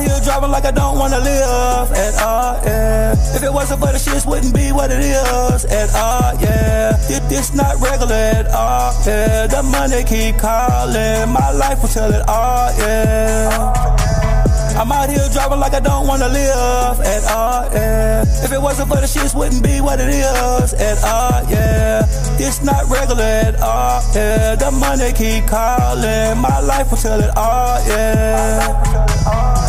here driving like I don't wanna live at all, yeah. If it wasn't for the shits, wouldn't be what it is at all, yeah. This, this not regular at all, yeah. The money keep calling, my life will tell it all, yeah. I'm out here driving like I don't wanna live at all, yeah. If it wasn't for the shits, wouldn't be what it is at all, yeah. It's not regular at all, yeah. The money keep calling, my life will tell it all, yeah.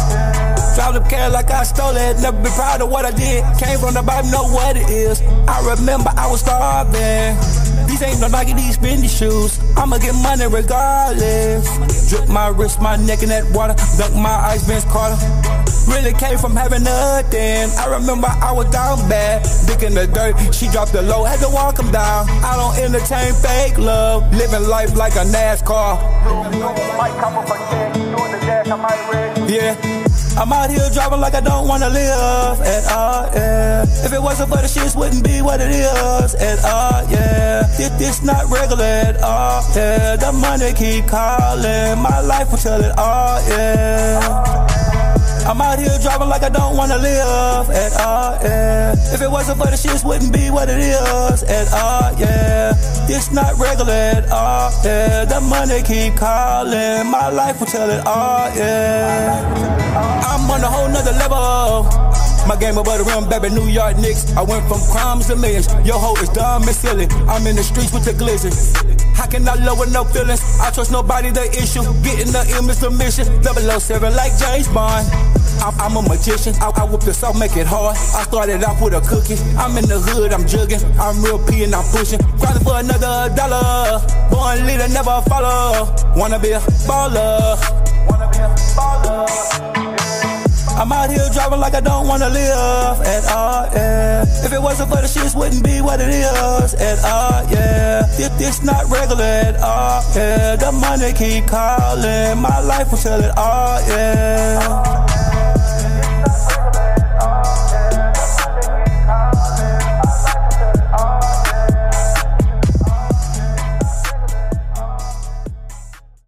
Drive the car like I stole it, never be proud of what I did. Came from the bottom, know what it is. I remember I was starving. These ain't no Nike, these Fendi shoes. I'ma get money regardless. Drip my wrist, my neck in that water. Dunk my ice, Vince Carter. Really came from having nothing. I remember I was down bad, dick in the dirt. She dropped the low, had to walk him down. I don't entertain fake love, living life like a NASCAR. Yeah. I'm out here driving like I don't wanna live at all, yeah. If it wasn't for the shits, wouldn't be what it is at all, yeah. This, this not regular at all, yeah. The money keep calling, my life will tell it all, yeah. I'm out here driving like I don't wanna live at all, yeah. If it wasn't for the shits, wouldn't be what it is at all, yeah. This not regular at all, yeah. The money keep calling, my life will tell it all, yeah. I'm on a whole nother level. My game above the rim, baby, New York Knicks. I went from crimes to millions. Your hoe is dumb and silly. I'm in the streets with the glizzy. How can I lower no feelings? I trust nobody, the issue. Getting the image, the mission. 007 like James Bond. I'm, I'm a magician. I, I whip the sauce, make it hard. I started off with a cookie. I'm in the hood, I'm jugging. I'm real P and I'm pushing. Grinding for another dollar. Born leader, never follow. Wanna be a baller. Wanna be a baller. I'm out here driving like I don't wanna live at all, yeah. If it wasn't for the shits, wouldn't be what it is at all, yeah. If this not regular at all, yeah. The money keep calling, my life will tell it all, yeah.